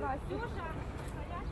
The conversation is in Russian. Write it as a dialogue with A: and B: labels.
A: Сюша, стоять?